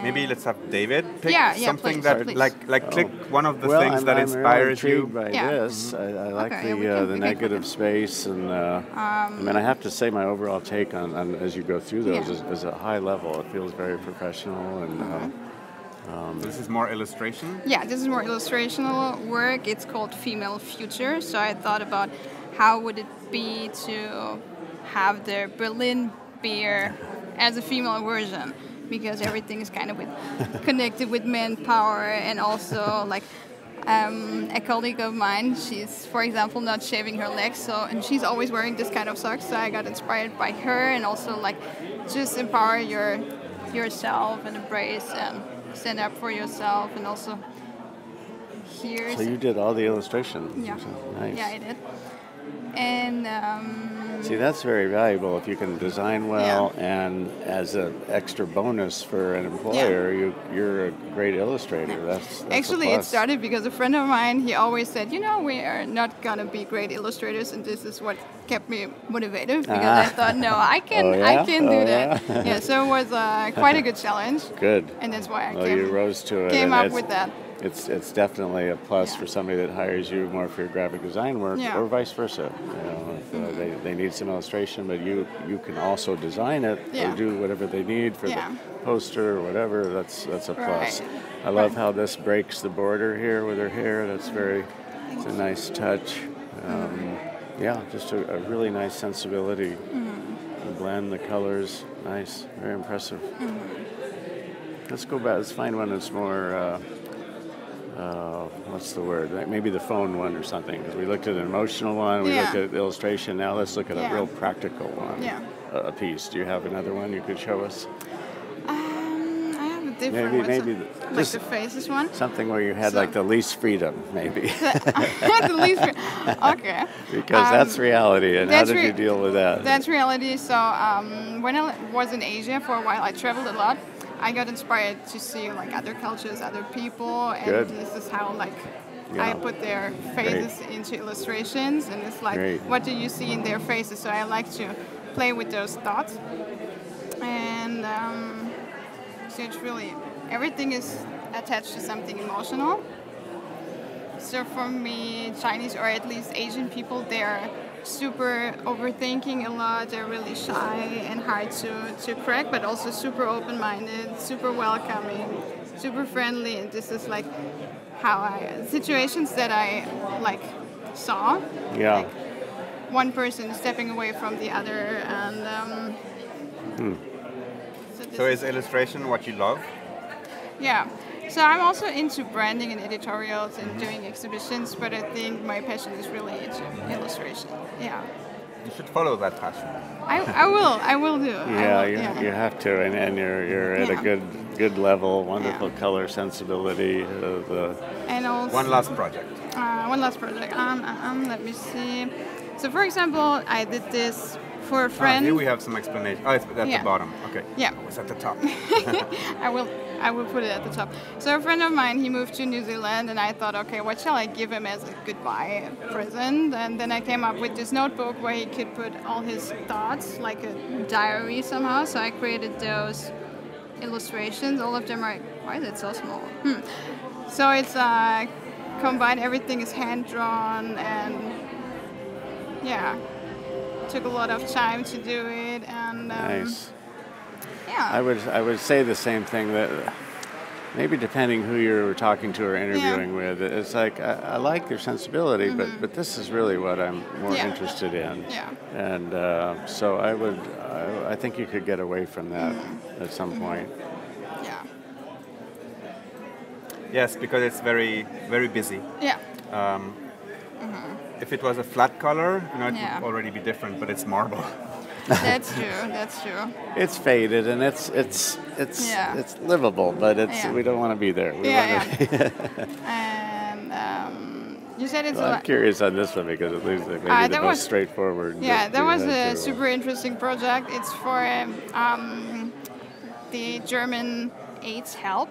Maybe let's have David pick Yeah, yeah, something please, that, please. like, like click one of the well, things I'm, that I'm inspires really you. intrigued by Yeah. this. I, I like Okay, the we uh, the negative space, and uh, I mean, I have to say my overall take on, on as you go through those Yeah. is, is a high level. It feels very professional, and uh, This is more illustration. Yeah, this is more illustrational work. It's called Female Future. So I thought about how would it be to have the Berlin beer as a female version because everything is kind of with connected with manpower and also like Um, a colleague of mine, she's, for example, not shaving her legs, so and she's always wearing this kind of socks. So I got inspired by her, and also like just empower your yourself and embrace and stand up for yourself, and also here. So you did all the illustration. Yeah. Nice. Yeah, I did. And um, See, that's very valuable if you can design well, and as an extra bonus for an employer, you you're a great illustrator. That's, that's Actually, it started because a friend of mine, he always said, you know, we are not gonna be great illustrators, and this is what kept me motivated because I Ah. thought, no, I can, Oh, I can do Oh, that. yeah? Yeah, so it was uh, quite a good challenge, Good. and that's why I Well, came, rose to it. came up with that. It's it's definitely a plus Yeah. for somebody that hires you more for your graphic design work, Yeah. Mm-hmm. or vice versa. You know, if uh, they, they need some illustration, but you you can also design it Yeah. or do whatever they need for the poster or whatever. That's that's a plus. Right. I love Right. how this breaks the border here with her hair. That's very it's a nice touch. Um, yeah, just a, a really nice sensibility. Mm-hmm. The blend, the colors, nice, very impressive. Mm-hmm. Let's go back. Let's find one that's more. Uh, uh, what's the word? Like Maybe the phone one or something. we looked at an emotional one. We Yeah. looked at illustration. Now let's look at Yeah. a real practical one. Yeah. A, piece. Do you have another one you could show us? Um, I have a different Maybe- one, so- maybe the- like the faces one. Something where you had So- like the least freedom, maybe, the least, okay. because Um, that's reality. And how that's did you deal with that? That's reality. So um, when I was in Asia for a while, I traveled a lot. I got inspired to see like other cultures, other people, and Good. this is how like Yeah. I put their faces into illustrations, and it's like, Great. what do you see in their faces? So I like to play with those thoughts, and um, so it's really everything is attached to something emotional. So for me, Chinese or at least Asian people, they're super overthinking a lot. They're really shy and hard to, to crack, but also super open-minded, super welcoming, super friendly. And this is like how I situations that I like saw. yeah. Like one person stepping away from the other, and um, so, So is- is illustration what you love? yeah. So I'm also into branding and editorials and doing exhibitions, but I think my passion is really into illustration. Yeah. You should follow that passion. I, I will. I will do. Yeah, will, you, yeah. you have to, and, and you're you're at a good good level, wonderful Yeah. color sensibility. Uh, the And also One last project. Uh, one last project. Um, um, let me see. So for example, I did this for a Ah, friend. here we have some explanation. Oh, it's at Yeah. the bottom. Okay. Yeah. Oh, it's at the top. I will I will put it at the top. So a friend of mine, he moved to New Zealand, and I thought, okay, what shall I give him as a goodbye present? And then I came up with this notebook where he could put all his thoughts, like a diary somehow. So I created those illustrations. All of them are. Why is it so small? Hmm. So it's uh, combined. Everything is hand drawn, and yeah, took a lot of time to do it, and um, nice. Yeah. I would I would say the same thing that maybe depending who you're talking to or interviewing with, it's like I, I like their sensibility, but but this is really what I'm more Mm-hmm. Yeah. interested in. Yeah. And uh, so I would I, I think you could get away from that Mm-hmm. at some point. yeah. yes, because it's very, very busy. Yeah. If it was a flat color, you know, it Yeah. would already be different, but it's marble. That's true. That's true. It's faded and it's it's it's Yeah. it's livable, but it's Yeah. we don't want to be there. We Yeah, wanna- And um, you said it's Well, a I'm curious on this one because it leaves like maybe Uh, the that most was- straightforward. Yeah, that was a super interesting project. It's for um, um, the German AIDS Help.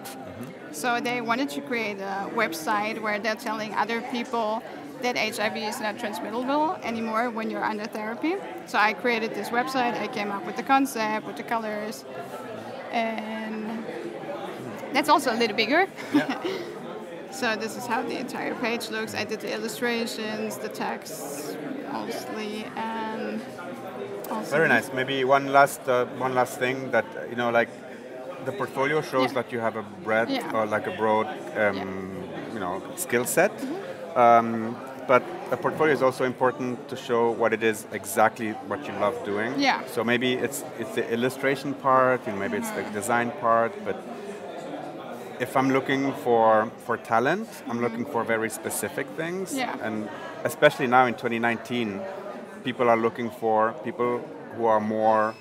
So they wanted to create a website where they're telling other people that HIV is not transmittable anymore when you're under therapy. So I created this website. I came up with the concept, with the colors, and that's also a little bigger. Yeah. so this is how the entire page looks. I did the illustrations, the text mostly, and also Very nice. Maybe one last, uh, one last thing that you know, like the portfolio shows Yeah. that you have a breadth Yeah. or like a broad, um, you know, skill set. Mm-hmm. Um, but a portfolio is also important to show what it is exactly what you love doing. Yeah. So maybe it's it's the illustration part, you know, maybe it's the Mm-hmm. design part, but if I'm looking for for talent, I'm looking for very specific things. Yeah. And especially now in 2019, people are looking for people who are more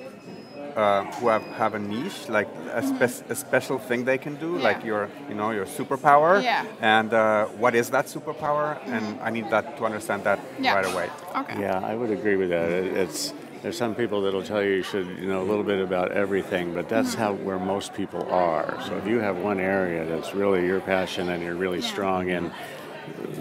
uh, who have, have a niche, like a, spe- a special thing they can do, Yeah. like your, you know, your superpower. Yeah. And uh, what is that superpower? And I need that to understand that Yeah. right away. Okay. Yeah, I would agree with that. It, it's there's some people that'll tell you you should you know a little bit about everything, but that's how where most people are. So if you have one area that's really your passion and you're really Yeah. strong in,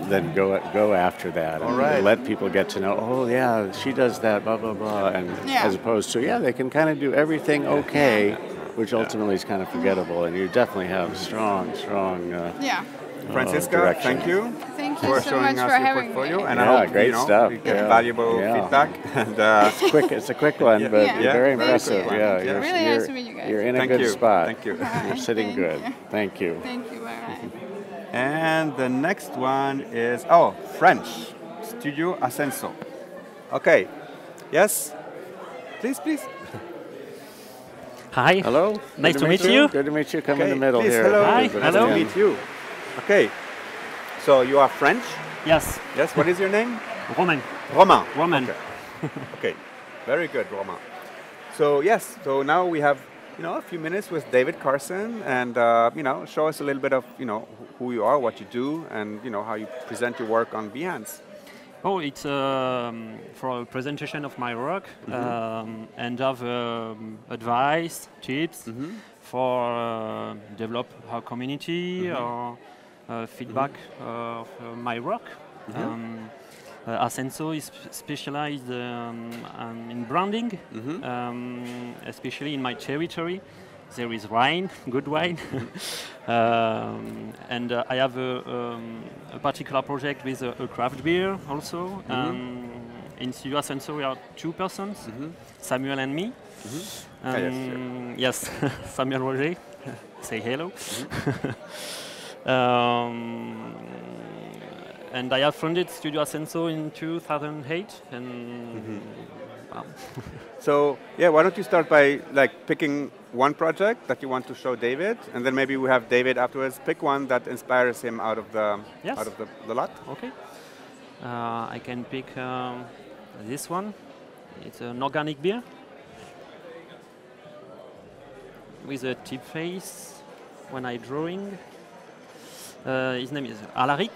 then go go after that and All right. let people get to know. Oh yeah, she does that. Blah blah blah. And Yeah. as opposed to yeah, they can kind of do everything okay, which ultimately is kind of forgettable. And you definitely have strong strong. Uh, Yeah. Francisca, direction. thank you Thank you for so showing much us for your having portfolio. me. And Yeah, I hope great you know, stuff. you get Yeah. valuable Yeah. feedback. And uh, quick. It's a quick one, but Yeah. very impressive. Very Yeah, you're, Really you're, nice to meet you guys. You're in a Thank good you. spot. Thank you. You're sitting Thank good. you. Thank you. Thank you. Bye bye. And the next one is, oh, French, Studio Ascenso. Okay, yes? Please, please. Hi. Hello. Nice Good to meet you. Good to meet you. Come okay, in the middle please, here. Hello. Hi, Nice hello. to meet you. Okay, so you are French? Yes, Yes, what is your name? Roman. Romain. Roman. Okay. okay, very good, Romain. So yes, so now we have you know a few minutes with David Carson, and uh, you know show us a little bit of you know who you are, what you do, and you know how you present your work on Behance. Oh, it's um, for a presentation of my work um, and have um, advice, tips for uh, develop our community or uh, feedback of uh, my work. Uh, Ascenso is specialized um, um, in branding, um, especially in my territory. There is wine, good wine, um, and uh, I have a, um, a particular project with a, a craft beer also. Um, in Studio Ascenso, we are two persons, Samuel and me. Ah, yes, yes, Samuel Roger, say hello. And I have founded Studio Ascenso in 2008, and um, So yeah, why don't you start by like picking one project that you want to show David, and then maybe we have David afterwards pick one that inspires him out of the Yes. out of the, the lot. Okay. Uh, I can pick um, this one. It's an organic beer with a typeface when I drawing. Uh, his name is Alaric.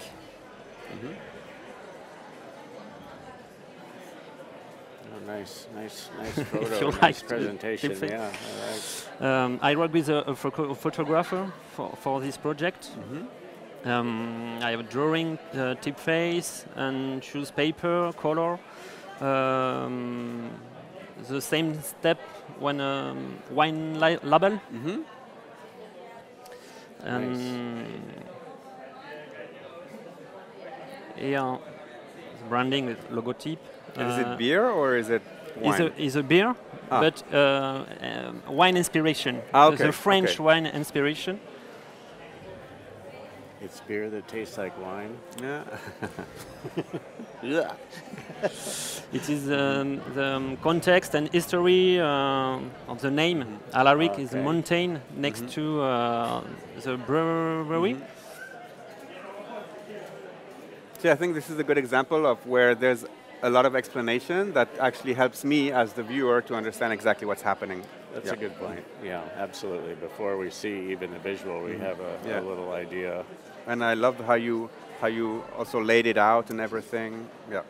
Oh, nice, nice, nice photo. nice like presentation. Yeah, I like. Um, I work with a, a phoco- photographer for, for this project. Um, I have a drawing, uh, typeface, and choose paper, color. Um, the same step when um, wine label. Mm-hmm. And here, the branding with logotype. And is Uh, it beer or is it wine? is a, is a beer, Ah. but uh, um, wine inspiration. Ah, okay, The French okay. wine inspiration. It's beer that tastes like wine. yeah. Yeah. It is um, the um, context and history uh, of the name. Alaric is a mountain next to uh, the brewery. See, I think this is a good example of where there's a lot of explanation that actually helps me as the viewer to understand exactly what's happening. That's Yeah. a good point. Mm-hmm. Yeah, absolutely. Before we see even the visual, we mm-hmm. have a, Yeah. a little idea. And I love how you how you also laid it out and everything. Yeah.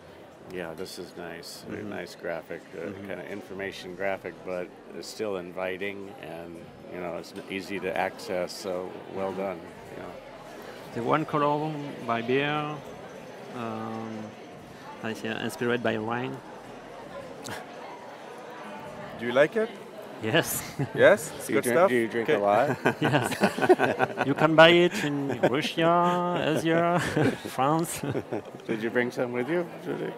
Yeah, this is nice. Very mm-hmm. nice graphic, uh, kind of information graphic, but it's still inviting and you know it's easy to access. So well done. Yeah. The one column by beer. Um, I see, inspired by wine. Do you like it? Yes, Yes, it's Do you good drink, stuff. do you drink Okay. a lot? yes. you can buy it in Russia, Asia, France. Did you bring some with you, Judy?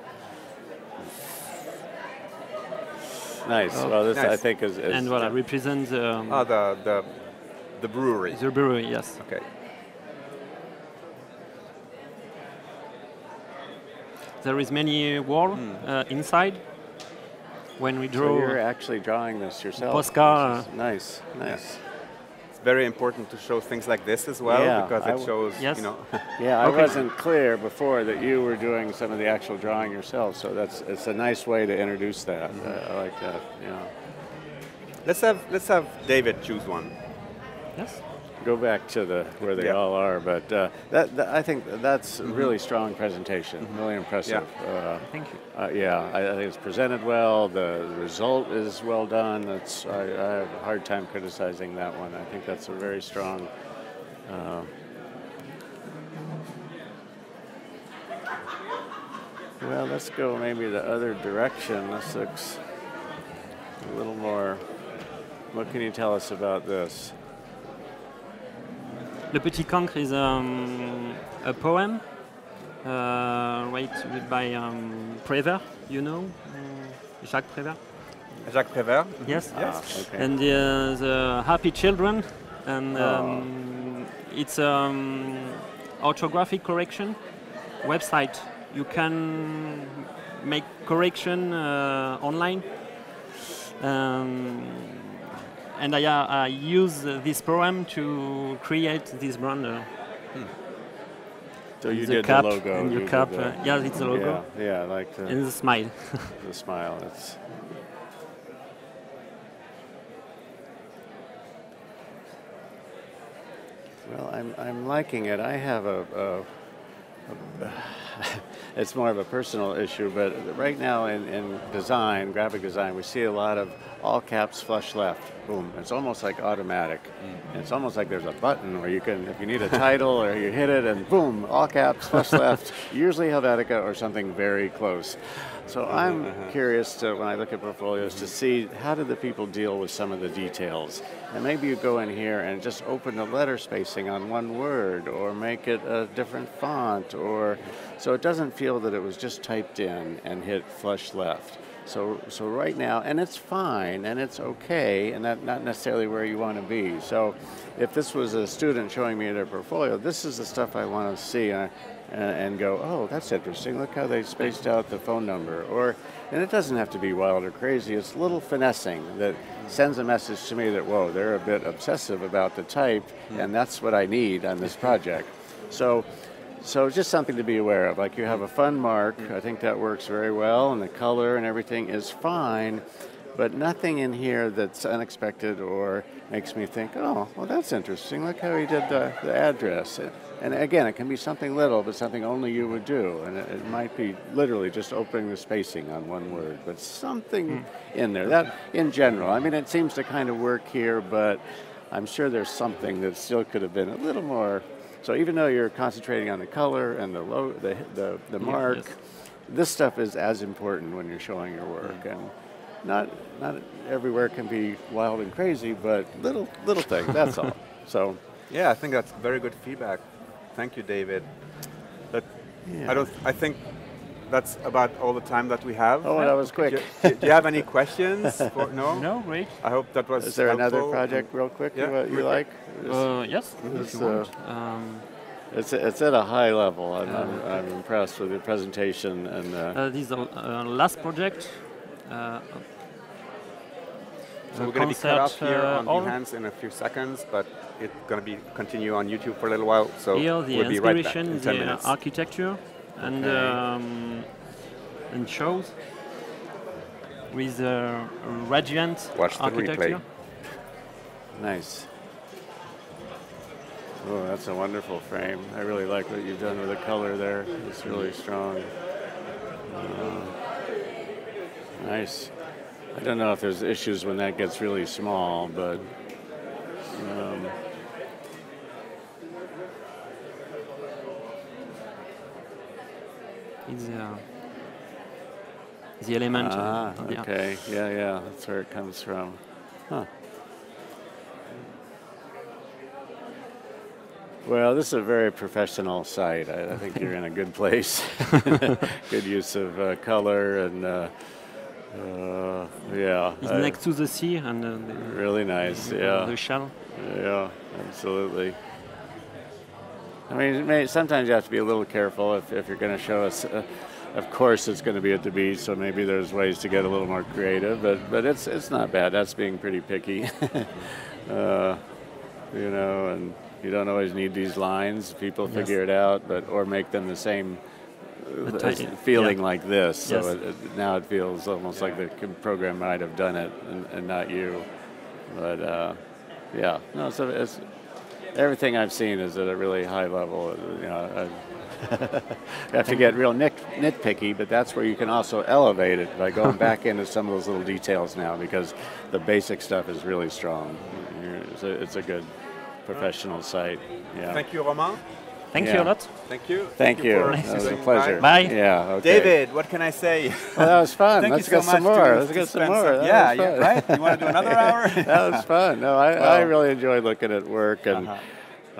Nice. Oh, well, this I think is, is and what I represent um, Ah, the the the brewery. the brewery. Yes. Okay. There is many wall uh, inside. When we So draw, you're actually drawing this yourself. Postcard. This is Nice, nice. very important to show things like this as well Yeah, because it shows, Yes. you know, Yeah, I Okay. wasn't clear before that you were doing some of the actual drawing yourself, so that's it's a nice way to introduce that. Mm-hmm. Uh, I like that. Yeah. let's have let's have David choose one. Yes. Go back to the where they Yeah. all are, but uh, that, that I think that's a really strong presentation. Really impressive. Uh, Thank you. uh, yeah, I, I think it's presented well. The result is well done. That's I, I have a hard time criticizing that one. I think that's a very strong. Uh, well, let's go maybe the other direction. This looks a little more. What can you tell us about this? Le Petit Cancre is um, a poem uh, written by um, Prévert, you know, uh, Jacques Prévert. Jacques Prévert. Yes. Ah, okay. And uh, the Happy Children, and Oh. um, it's um, orthographic correction website. You can make correction uh, online. Um, and I, uh, I use this program to create this brand. Uh, So you the did the logo. and your cap. the- uh, yeah, it's the logo Yeah, yeah, like the, and the smile. the smile. It's well, I'm I'm liking it. I have a. a a- it's more of a personal issue, but right now in, in design, graphic design, we see a lot of all caps flush left. Boom. It's almost like automatic. And it's almost like there's a button where you can, if you need a title or you hit it and boom, all caps flush left, usually Helvetica or something very close. So I'm uh-huh. curious to, when I look at portfolios to mm-hmm. see how do the people deal with some of the details. And maybe you go in here and just open the letter spacing on one word or make it a different font or so it doesn't feel that it was just typed in and hit flush left. So, so right now, and it's fine and it's okay, and that not necessarily where you want to be. So, if this was a student showing me their portfolio, this is the stuff I want to see, uh, and, and go, oh, that's interesting. Look how they spaced out the phone number. Or, and it doesn't have to be wild or crazy. It's little finessing that sends a message to me that whoa, they're a bit obsessive about the type, and that's what I need on this project. So. So just something to be aware of. Like you have a fun mark, I think that works very well, and the color and everything is fine, but nothing in here that's unexpected or makes me think, oh, well, that's interesting. Look how he did the, the address. And again, it can be something little, but something only you would do. And it, it might be literally just opening the spacing on one word, but something hmm. in there. That, in general, I mean, it seems to kind of work here, but I'm sure there's something that still could have been a little more so even though you're concentrating on the color and the low, the, the, the mark, yes. this stuff is as important when you're showing your work. And not not everywhere can be wild and crazy, but little little things. That's all. So Yeah, I think that's very good feedback. Thank you, David. But Yeah. I don't. I think that's about all the time that we have. oh, that was Do, quick. you- do you have any questions? For, no. no, great. I hope that was. Is there another project, real quick, Yeah, you, uh, you like? Uh, yes, This, if you want. uh, Um, It's it's at a high level. I'm, I'm, I'm impressed with the presentation and. Uh, uh, this is the uh, last project. Uh, So we're going to be cut off here uh, on hall. Behance in a few seconds, but it's going to be continue on YouTube for a little while. So Here, the we'll be right back inspiration, in 10 the minutes. architecture, and Okay. um, and shows with the radiant Watch the architecture. replay. Nice. Oh, that's a wonderful frame. I really like what you've done with the color there. It's really strong. Uh, nice. I don't know if there's issues when that gets really small, but um, It's uh, the element. ah, the okay, yeah, yeah, that's where it comes from. Huh. Well, this is a very professional site. I, I think you're in a good place. good use of uh, color and uh, uh, yeah, It's next to the sea and uh, the, really nice. the Yeah, shell. yeah, absolutely. I mean, may, sometimes you have to be a little careful if, if you're going to show us. Uh, of course, it's going to be at the beach, so maybe there's ways to get a little more creative. But but it's it's not bad. That's being pretty picky. uh, you know, and you don't always need these lines. People Yes. figure it out, but or make them the same uh, But I- as- feeling yeah. like this. So Yes. it, it, now it feels almost like the program might have done it and, and not you. But uh, yeah, no, so it's everything I've seen is at a really high level. You know, I, have to get real nit, nitpicky, but that's where you can also elevate it by going back into some of those little details now because the basic stuff is really strong. It's a, it's a good professional site. Yeah. Thank you, Romain. Thank Yeah. you a lot. Thank you. Thank you. for That was a pleasure. Bye. Yeah. Okay. David, what can I say? Well, that was fun. Thank Let's you so get some much more. to- Let's to get some more. That yeah, yeah, right? You want to do another hour? that was fun. No, I, I really enjoy looking at work, and Uh-huh.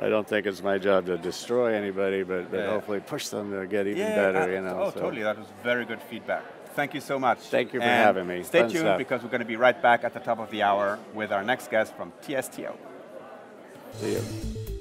I don't think it's my job to destroy anybody, but, but Yeah. hopefully push them to get even yeah, better. uh, You know. Oh, so. totally. That was very good feedback. Thank you so much. Thank you for And having me. Stay Fun tuned stuff. because we're going to be right back at the top of the hour with our next guest from TSTO. See you.